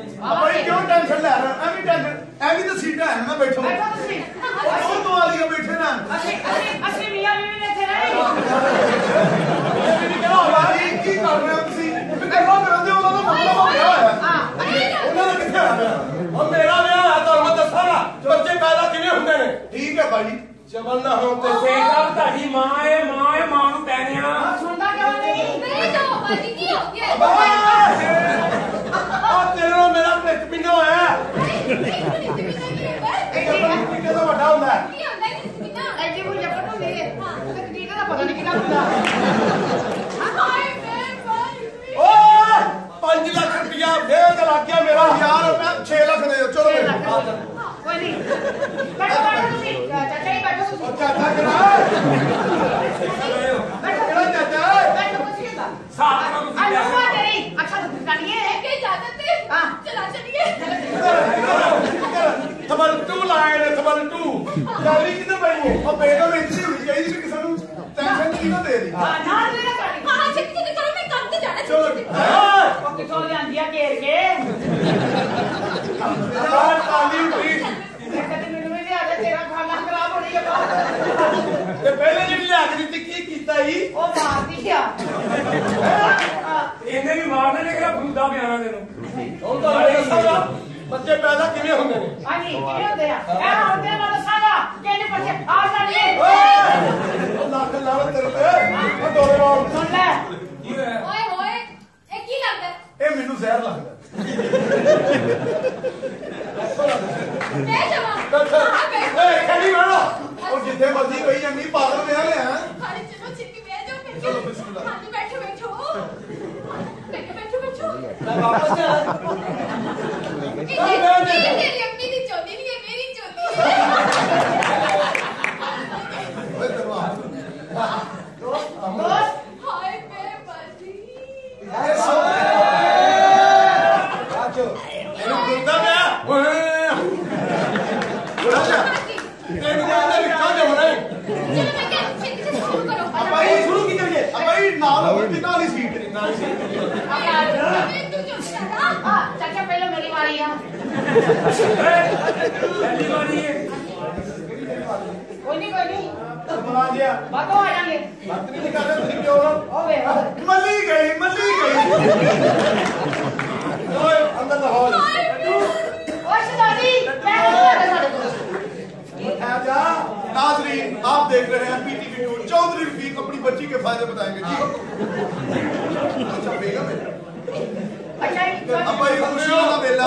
ਭਾਈ ਕਿਉਂ ਟੈਨਸ਼ਨ ਲੈ ਰਹੇ ਐਵੇਂ ਟੈਨਸ਼ਨ ਐਵੇਂ ਤਾਂ ਸੀਟਾਂ ਹੈ ਨਾ ਬੈਠੋ। ਬੈਠੋ ਤੁਸੀਂ। ਉਹ ਤੋਂ ਆਲੀਆਂ ਬੈਠੇ ਨਾ। ਅਸੀਂ ਅਸੀਂ ਅਸੀਂ ਮੀਆਂ ਬੀਵੀ ਨੇ ਇੱਥੇ ਰਹਿਣਾ ਭਾਈ ਕੀ ਕਰ ਰਹੇ ਹੋ ਤੁਸੀਂ? ਐਵੇਂ ਕਰਾਂਦੇ ਉਹਨਾਂ ਦਾ ਮਤਲਬ ਹੋ ਗਿਆ ਹਾਂ ਉਹਨਾਂ ਦਾ ਕਿੱਥੇ ਆ ਗਿਆ ਉਹ ਮੇਰਾ ਵਿਆਹ ਹੈ ਤੁਹਾਨੂੰ ਮੈਂ ਦੱਸਾਂਗਾ ਬੱਚੇ ਪੈਦਾ ਕਿਵੇਂ ਹੁੰਦੇ ਨੇ? ਠੀਕ ਹੈ ਭਾਈ। ਜਬਲ ਨਾ ਹੋਣ ਤੇ ਸੇ ਸਾਹਿਬ ਤੁਹਾਡੀ ਮਾਂ ਏ ਮਾਂ ਏ ਮਾਂ ਨੂੰ ਪੈ ਗਿਆ। ਸੁਣਦਾ ਕਿਉਂ ਨਹੀਂ? ਨਹੀਂ ਜਾਓ ਬਾਜੀ ਕੀ ਹੋ ਗਿਆ। ਦਾ ਪਤਾ ਨਹੀਂ ਕਿਹਦਾ ਹੁੰਦਾ ਹਾਏ ਮੈਂ ਬਾਈ ਓਏ 5 ਲੱਖ ਰੁਪਇਆ ਫੇਰ ਲੱਗ ਗਿਆ ਮੇਰਾ ਯਾਰ ਮੈਂ 6 ਲੱਖ ਦੇ ਦਿਓ ਚਲੋ ਬੈਠੋ ਕੋਈ ਨਹੀਂ ਬੈਠੋ ਬੈਠੋ ਤੁਸੀਂ ਚਾਚਾ ਜੀ ਬੈਠੋ ਤੁਸੀਂ ਚਾਚਾ ਕਿਹੜਾ ਬੈਠੋ ਕਿਹੜਾ ਚਾਚਾ ਹੈ? ਬੈਠੋ ਤੁਸੀਂ ਦਾ ਸਾਥ ਨਾਲ ਤੁਸੀਂ ਆ ਪਿਆਰ ਲੋ ਤੇਰੀ ਅੱਛਾ ਤੂੰ ਕਰੀਏ ਕੇ ਇਜਾਜ਼ਤ ਦੇ ਹਾਂ। ਚਲਾ ਚਲੀਏ ਥਬਲ 2 ਲਾਏ ਨੇ ਥਬਲ 2 ਜਾਲੀ ਕਿੱਥੇ ਪਈ ਹੈ ਉਹ ਬੇਟਾ ਨਾ ਦੇ ਦੀ ਹਾਂ ਨਾਲ ਨਾ ਸਾਡੀ ਹਾਂ ਹਾਂ ਛੇਤੀ ਛੇਤੀ ਕਰੋ ਮੈਂ ਕੰਮ ਤੇ ਜਾਣਾ ਛੇਤੀ ਛੇਤੀ। ਉਹ ਕਿਥੋਂ ਲਿਆਂਦੀ ਆ ਘੇਰ ਕੇ? ਬਾਹਰ ਕਾਲੀ ਇੱਕ ਤੇ ਮੈਨੂੰ ਵੀ ਲਿਆ ਦੇ ਤੇਰਾ ਖਾਣਾ ਖਰਾਬ ਹੋਣੀ ਹੈ ਬਾਹਰ। ਤੇ ਪਹਿਲੇ ਜਿਹੜੀ ਲਿਆ ਕੇ ਦਿੱਤੀ ਕੀ ਕੀਤਾ ਸੀ ਉਹ ਮਾਰਦੀ ਆ। ਹਾਂ। ਇਹਨੇ ਵੀ ਮਾਰਨਾ ਨੇ ਕਿਹੜਾ ਫਰੂਦਾ ਪਿਆਣਾ ਤੈਨੂੰ। ਹੁਣ ਤਾਂ ਬੱਚੇ ਪੈਦਾ ਕਿਵੇਂ ਹੁੰਦੇ ਨੇ? ਹਾਂਜੀ ਕਿਵੇਂ ਹੁੰਦੇ ਆ? ਇਹ ਹੁੰਦੇ ਨਾਲ ਕਿਹਨੇ ਬੱਚੇ ਆ ਓਏ! ਉਹ ਲੱਖ ਲਾਵੇ ਤੇਰੇ ਤੇ। ਉਹ ਦੋਰੇ ਵਾਲ ਸੁਣ ਲੈ। ਓਏ ਹੋਏ ਇਹ ਕੀ ਲੱਗਦਾ? ਇਹ ਮੈਨੂੰ ਜ਼ਹਿਰ ਲੱਗਦਾ। ਮੈਂ ਜਾਵਾਂ। ਚੱਲ ਹਾਂ ਏ ਖੜੀ ਬੈਠੋ। ਉਹ ਜਿੱਥੇ ਮਰਜ਼ੀ ਕਹੀ ਜਾਂਦੀ मली गई मली गई अंदर लाहौल नाजरीन आप देख रहे हैं पीटी की चौधरी रफीक अपनी बच्ची के फ़ायदे बताएँगे जी अच्छा बेगम है अच्छा भाई खुशियों का मेला।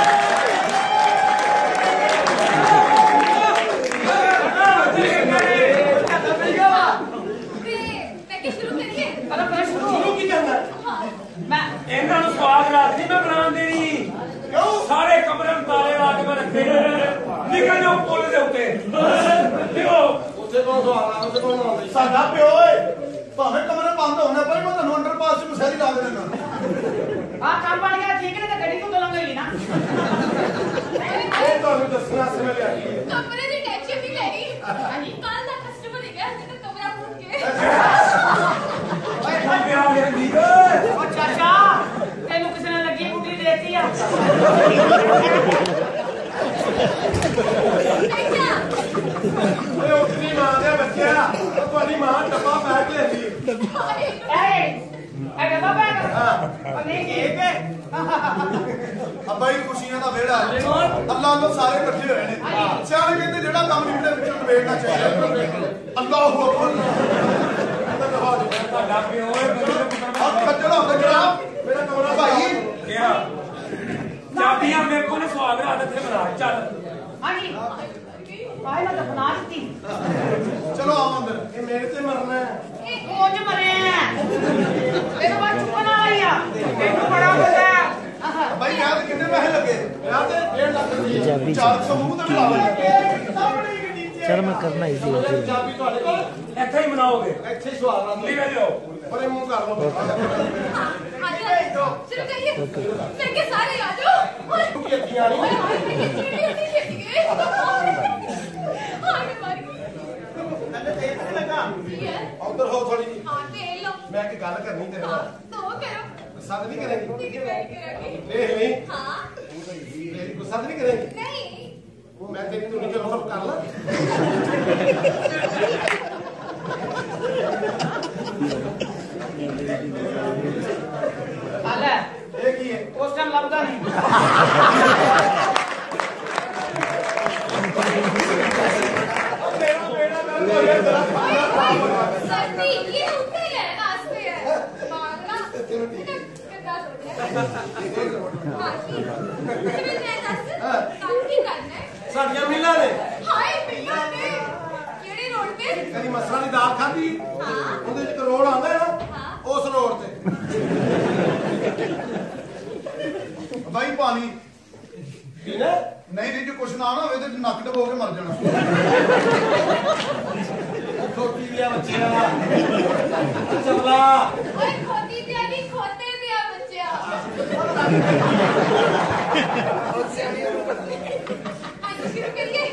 ਮੈਂ ਕਿ ਸ਼ੁਰੂ ਕਰੀਏ ਅਰੇ ਮੈਂ ਸ਼ੁਰੂ ਸ਼ੁਰੂ ਕੀ ਕਰਨਾ ਹੈ? ਹਾਂ ਮੈਂ ਇਹਨਾਂ ਨੂੰ ਸਵਾਦ ਰਾਤ ਨਹੀਂ ਮੈਂ ਬਣਾਉਣ ਦੇਣੀ क्यों ਸਾਰੇ ਕਮਰੇ ਨੂੰ ਤਾਲੇ ਲਾ ਕੇ ਮੈਂ ਰੱਖੇ ਨੇ। ਨਿਕਲ ਜਾਓ ਪੁੱਲ ਦੇ ਉੱਤੇ ਲਿਓ ਉੱਥੇ ਕੋਲ ਸਵਾਲ ਆ ਉੱਥੇ ਕੋਲ ਆਉਂਦਾ ਸਾਡਾ ਪਿਓ ਏ ਭਾਵੇਂ ਕਮਰੇ ਬੰਦ ਹੋਣੇ ਪਰ ਮੈਂ ਤੁਹਾਨੂੰ ਅੰਡਰਪਾਸ ਚ ਮਸੈਰੀ ਲਾ ਦੇਣਾ ਆ ਕੰਮ ਬਣ ਗਿਆ ਠੀਕ ਨੇ ਤਾਂ ਗੱਡੀ ਤੋਂ ਲੰਘੇਗੀ ਨਾ ਇਹ ਤੁਹਾਨੂੰ ਦੱਸਣਾ ਸੀ ਮੈਂ ਲਿਆ ਕੇ ਕਮਰੇ ਲੈਂਦੀ ਹਾਏ ਏ ਇਹ ਗੱਲਾਂ ਪੈ ਕਰ ਉਹ ਨਹੀਂ ਕੇਕ ਹੈ ਅੱਬਾ ਹੀ ਖੁਸ਼ੀਆਂ ਦਾ ਵਿਹੜਾ ਅੱਲਾਹ ਨੂੰ ਸਾਰੇ ਇਕੱਠੇ ਹੋਏ ਨੇ ਸਿਆਣੇ ਕਹਿੰਦੇ ਜਿਹੜਾ ਕੰਮ ਨਿਕਲੇ ਵਿੱਚੋਂ ਨਿਬੇੜਨਾ ਚਾਹੀਦਾ ਅੱਲਾਹੁ ਅਕਬਰ ਅੰਦਰ ਰਹਾ ਜੀ ਤੁਹਾਡਾ ਪਿਓ ਏ ਮੇਰੇ ਪੁੱਤਰ ਹੱਥ ਖੱਜਲ ਹੁੰਦਾ ਜਨਾਬ ਮੇਰਾ ਕਮਰਾ ਭਾਈ ਕਿਹਾ ਚਾਬੀਆਂ ਮੇਰੇ ਕੋਲ ਨੇ ਸਵਾਦ ਰਾਤ ਇੱਥੇ ਬਣਾ ਚੱਲ ਹਾਂਜੀ ਆਏ ਨਾ ਤਾਂ ਬਣਾ ਦਿੱਤੀ ਚਲੋ ਆਓ ਅੰਦਰ ਇਹ ਮੇਰੇ ਤੇ ਮਰਨਾ ਹੈ ਇਹ ਕੋਝ ਮਰੇ ਆ ਇਹਨੂੰ ਬਾਅਦ ਚੁੱਕਣ ਵਾਲੀ ਆ ਇਹਨੂੰ ਬੜਾ ਪਤਾ ਵਿਆਹ ਤੇ 1.5 ਲੱਖ ਦੀ ਹੈ। ਪੰਜਾਬੀ ਚ 400 ਮੂੰਹ ਤੇ ਲਾ ਲੈਂਦਾ ਸਾਹਮਣੇ ਹੀ ਗੱਡੀ 'ਚ ਚਲ ਮੈਂ ਕਰਨਾ ਇਸ ਦੀ ਉਹਨੇ ਚਾਬੀ ਤੁਹਾਡੇ ਕੋਲ ਇੱਥੇ ਹੀ ਮਨਾਓਗੇ ਇੱਥੇ ਹੀ ਸਵਾਲ ਲਾ ਨਿਕਲ ਜਾਓ ਬੜੇ ਮੂੰਹ ਕਰ ਲਓ चलो कहिए मैं के सारे आ जाओ ਤੂੰ ਕੀ ਅੱਖੀਆਂ ओए ਨਹੀਂ ਨਾ ਕੀ ਹੈ ਉਧਰ ਹੋ ਥੋੜੀ ਹਾਂ ਤੇ ਲਓ। ਮੈਂ ਇੱਕ ਗੱਲ ਕਰਨੀ ਤੇਰੇ ਨਾਲ। ਤੋ ਕਰੋ। ਗੁੱਸਾ ਨਹੀਂ ਕਰੇਗੀ। ਠੀਕ ਹੈ ਕਰੇਗੀ ਵੇਖ ਲਈ ਹਾਂ। ਤੂੰ ਤਾਂ ਹੀ। ਮੇਰੀ ਗੁੱਸਾ ਨਹੀਂ ਕਰੇਗੀ। ਨਹੀਂ। ਮੈਂ ਤੇਰੀ ਧੁਨੀ ਤੇ ਹੋਰ ਕਰ ਲਾਂ। ਬੇੜਾ ਗੱਲ ਹੋ ਗਿਆ ਤੇਰਾ ਖਾਣਾ ਖਰਾਬ ਹੋ ਗਿਆ सर्दी ये ऊपर है रास्ते है पागला कितना सोचा हां की तुम्हें मैं दस काम की करना है ਸਾਡੀਆਂ ਮਿਲਾਂ ਨੇ हाय मिला ने केड़ी रोड पे ਕਦੀ ਮਸਰਾਂ ਦੀ ਦਾਲ ਖਾਧੀ हां ਉਹਦੇ ਚ ਕਰੋੜ ਆਉਂਦਾ ਹੈ ਨਾ ਹਾਂ। ਉਸ ਰੋਡ ਤੇ ਬਾਈ ਪਾਣੀ ਪੀਣਾ ਨਹੀਂ ਨਹੀਂ ਜੇ ਕੁਛ ਨਾ ਨਾ ਹੋਵੇ ਤੇ ਨੱਕ ਡਬੋ ਕੇ ਮਰ ਜਾਣਾ। ਖੋਤੀ ਦਿਆ ਬੱਚਿਆ। ਚਬਲਾ ਓਏ ਖੋਤੀ ਦਿਆ ਨਹੀਂ ਖੋਤੇ ਦਿਆ ਬੱਚਿਆ। ਉਹ ਸਿਆਣੀ ਨੂੰ ਪਤਲੀ। ਅੱਜ ਸ਼ੁਰੂ ਕਰੀਏ।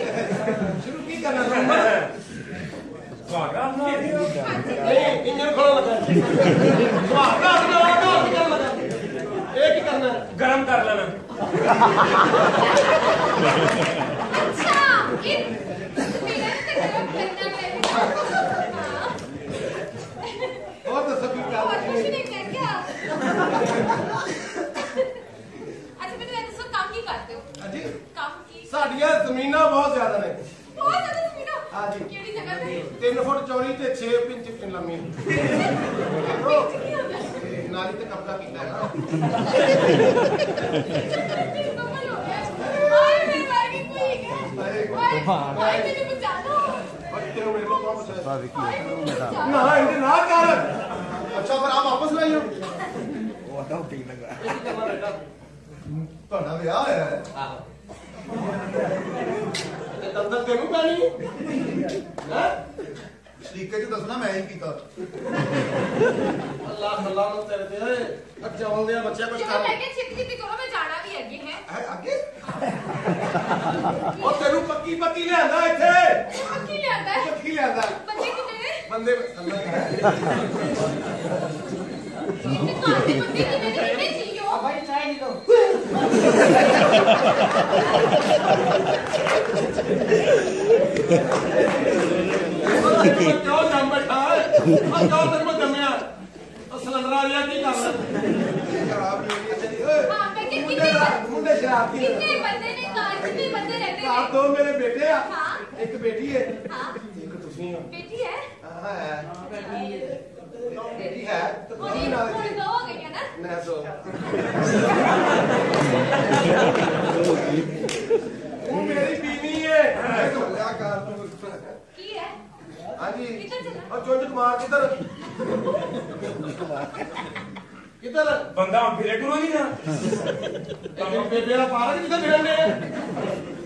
ਸ਼ੁਰੂ ਕੀ ਕਰਨਾ ਪੈਣਾ ਭਾਗਾ ਨਾ ਨਹੀਂ ਇੰਜਨ ਖੋਲੋ ਲਗਾ ਭਾਗਾ ਨਾ ਨਾ ਕੀ ਕਰਨਾ ਇਹ ਕੀ ਕਰਨਾ? ਗਰਮ ਕਰ ਲੈਣਾ। ਸਾਡੀਆਂ ਜ਼ਮੀਨਾਂ ਬਹੁਤ ਜ਼ਿਆਦਾ ਨੇ ਬਹੁਤ ਜ਼ਿਆਦਾ ਜ਼ਮੀਨਾਂ ਹਾਂ ਜੀ ਕਿਹੜੀ ਜਗ੍ਹਾ ਤੇ 3 ਫੁੱਟ ਚੌੜੀ ਤੇ 6 ਇੰਚ ਲੰਮੀ ਮਨਾਲੀ ਤੇ ਕਬਜ਼ਾ ਕੀਤਾ ਹੈ ਨਾ ਇਹਦੇ ਨਾ ਕਰ ਅੱਛਾ ਫਿਰ ਆ ਵਾਪਸ ਲੈ ਜਾਓ ਉਹ ਆਦਾ ਪੀ ਲਗਾ ਤੁਹਾਡਾ ਵਿਆਹ ਹੋਇਆ ਹੈ ਆਹੋ ਤੇ ਤੰਦਰ ਤੈਨੂੰ ਪੈਣੀ ਹੈ ਹੈ ਸਲੀਕੇ ਚ ਦੱਸਣਾ ਮੈਂ ਹੀ ਕੀਤਾ ਅੱਲਾ ਅੱਲਾ ਨੂੰ ਤੇਰੇ ਤੇ ਓਏ ਅੱਜ ਜਾਉਂਦੇ ਆ ਬੱਚੇ ਕੁਝ ਕਰ ਲੈ ਕੇ ਛੇਤੀ ਛੇਤੀ ਕਰੋ ਮੈਂ ਜਾਣਾ ਵੀ ਅੱਗੇ ਹੈ ਹੈ ਅੱਗੇ ਉਹ ਤੈਨੂੰ ਪੱਕੀ ਪੱਕੀ ਲਿਆਂਦਾ ਇੱਥੇ ਪੱਕੀ ਲਿਆਂਦਾ ਪੱਕੀ ਲਿਆਂਦਾ ਬੱਚੇ ਕਿੰਨੇ ਬੰਦੇ ਅੱਲਾ ਇਹ ਤਾਂ ਬੰਦੇ ਕਿੰਨੇ ਕਿੰਨੇ ਸੀ ਉਹ ਭਾਈ ਚਾਹ ਨਹੀਂ ਲੋ ਅੱਜ ਆ ਤੇਰੇ ਕੋਲ ਜੰਮਿਆ ਉਹ ਸਿਲੰਡਰ ਆ ਗਿਆ ਕੀ ਕਰਨਾ ਮੁੰਡੇ ਸ਼ਰਾਬ ਪੀ ਕਿੰਨੇ ਬੰਦੇ ਨੇ ਕਾਰ ਚ? ਵੀ ਬੰਦੇ ਰਹਿੰਦੇ ਨੇ ਆਪ ਦੋ ਮੇਰੇ ਬੇਟੇ ਆ ਇੱਕ ਬੇਟੀ ਹੈ। ਇੱਕ ਤੁਸੀਂ ਹੋ। ਬੇਟੀ ਹੈ। ਹਾਂ ਹੈ ਬੇਟੀ ਹੈ। ਤਾਂ ਤੁਸੀਂ ਨਾਲ ਹੁਣ ਦੋ ਹੋ। ਗਏ ਨਾ ਨਾ ਦੋ ਚੁੱਜ ਕੁਮਾਰ ਕਿੱਧਰ? ਕਿੱਧਰ? ਬੰਦਾ ਹੁਣ ਫਿਰੇ ਗੁਰੂ ਨਹੀਂ ਨਾ ਇਹ ਬੇਬੇ ਦਾ ਪਾਰਕ ਕਿੱਥੇ ਫਿਰਨ ਦੇ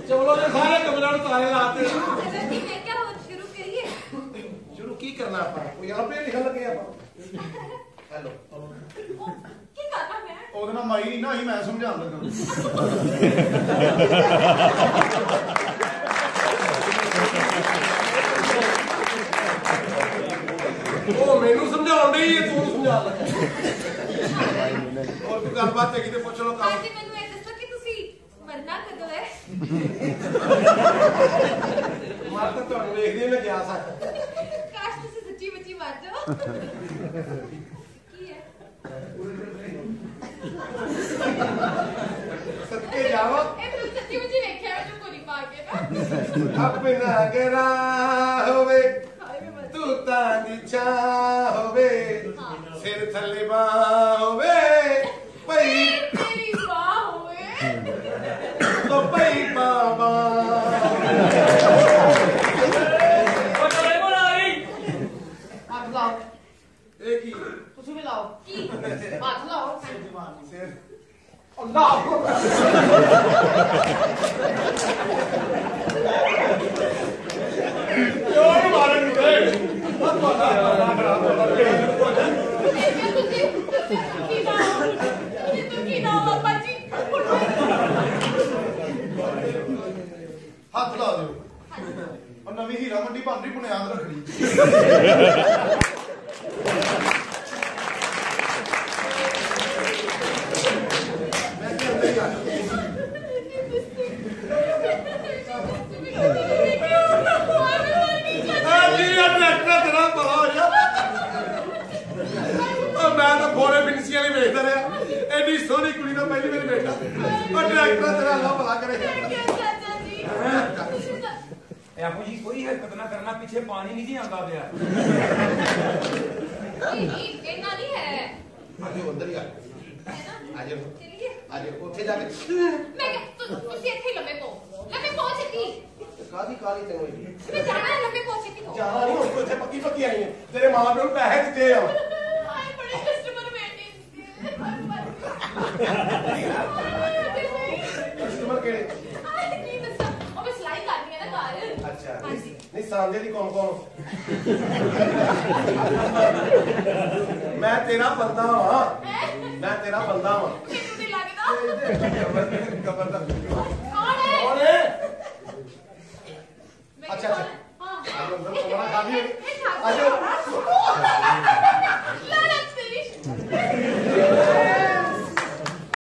ਚਵਲੋ ਦੇ ਸਾਰੇ ਕਮਰਾਂ ਨੂੰ ਤਾਲੇ ਲਾਤੇ ਸ਼ੁਰੂ ਸ਼ੁਰੂ ਕੀ ਕਰਨਾ ਆਪਾਂ? ਕੋਈ ਆਪੇ ਲਿਖਣ ਲੱਗੇ ਆਪਾਂ। ਹੈਲੋ। ਕੀ ਕਰਨਾ ਮੈਂ ਉਹਦੇ ਨਾਲ ਮਾਈ ਨਹੀਂ ਨਾ ਹੀ ਮੈਂ ਸਮਝਾਉਣ ਲੱਗਾ। ਉਹ ਮੈਨੂੰ ਸਮਝਾਉਣ ਦੀ ਤੂੰ ਸਮਝਾ ਲੈ ਹੋਰ ਕੋਈ ਗੱਲਬਾਤ ਹੈਗੀ ਤੇ ਪੁੱਛ ਲਓ ਕੰਮ। ਹਾਂਜੀ ਮੈਨੂੰ ਇਹ ਦੱਸੋ ਕਿ ਤੁਸੀਂ ਮਰਨਾ ਕਦੋਂ ਹੈ? ਮਰ ਤਾਂ ਤੁਹਾਨੂੰ ਵੇਖਦੇ ਮੈਂ ਗਿਆ ਸਾਂ। ਕਾਸ਼ ਤੁਸੀਂ ਸੱਚੀ ਮੱਚੀ ਮਰ ਜਾਓ। ਕੀ ਹੈ? ਸੱਚੇ ਜਾਵਾ। ਇਹ ਤੁਸੀਂ ਸੱਚੀ ਮੱਚੀ ਵੇਖਿਆ ਮੈਨੂੰ ਕੋਲੀ ਪਾ ਕੇ ਨਾ। ਆਪੇ ਨਾ ਗਰਾ ਹੋਵੇ। सुल्तानी चाहवे सिर थले बाहवे पई तेरी बाहवे तो पई बाबा एक ही कुछ भी लाओ की बात लाओ सिर अल्लाह You're running away. ਹੱਥ ਲਾ ਦਿਓ। ਉਹ ਨਵੀਂ ਹੀਰਾ ਮੰਡੀ ਬੰਦਰੀ ਬੁਨਿਆਦ ਰੱਖਣੀ ਫਿੰਸੀਆਂ ਨਹੀਂ ਵੇਖਦਾ ਰਿਹਾ ਐਡੀ ਸੋਹਣੀ ਕੁੜੀ ਦਾ ਪਹਿਲੀ ਵਾਰ ਬੇਟਾ ਉਹ ਟਰੈਕਟਰ ਤੇਰਾ ਅੱਲਾ ਭਲਾ ਕਰੇ ਇਹ ਆਪੂ ਜੀ ਕੋਈ ਹਰਕਤ ਨਾ ਕਰਨਾ ਪਿੱਛੇ ਪਾਣੀ ਨਹੀਂ ਜੀ ਆਉਂਦਾ ਪਿਆ ਇੰਨਾ ਨਹੀਂ ਹੈ ਆ ਜਾਓ ਅੰਦਰ ਹੀ ਆ ਜਾਓ। ਹੈ ਨਾ ਆ ਜਾਓ ਚਲਿਏ ਆ ਜਾਓ ਉੱਥੇ ਜਾ ਕੇ ਮੈਂ ਕਿਹਾ, ਤੁ- ਤੁਸੀਂ ਇੱਥੇ ਹੀ ਲੰਮੇ ਪਓ ਲੰਮੇ ਪਓ ਛੇਤੀ ਕਾਦੀ ਕਾਲੀ ਤੈਨੂੰ ਹੋਈ ਮੈਂ ਜਾਣਾ ਹੈ ਲੰਮੇ ਪਓ ਛੇਤੀ ਪਓ ਜਾਣਾ ਨਹੀਂ ਹੁਣ ਇੱਥੇ ਪੱਕੀ ਪੱਕੀ ਆਈ ਹੈ ਤੇਰੇ ਮਾਂ ਪਿਓ ਨੂੰ ਪੈਸੇ ਦਿੱਤੇ ਆ ਕਸਟਮਰ ਕਿਹੜੇ ਨਹੀਂ ਦੱਸਾਂ ਉਹ ਬਸ ਲਾਈ ਕਰਨੀ ਹੈ ਨਾ ਘਰ ਅੱਛਾ ਨਹੀਂ ਸਾਂਦੇ ਦੀ ਕੌਣ ਕੌਣ ਮੈਂ ਤੇਰਾ ਬੰਦਾ ਹਾਂ ਮੈਂ ਤੇਰਾ ਬੰਦਾ ਹਾਂ ਮੈਨੂੰ ਨਹੀਂ ਲੱਗਦਾ ਕੌਣ ਹੈ ਕੌਣ ਹੈ ਅੱਛਾ ਅੱਛਾ ਹਾਂ ਅੰਦਰ ਕਮਰਾ ਖਾਲੀ ਹੈ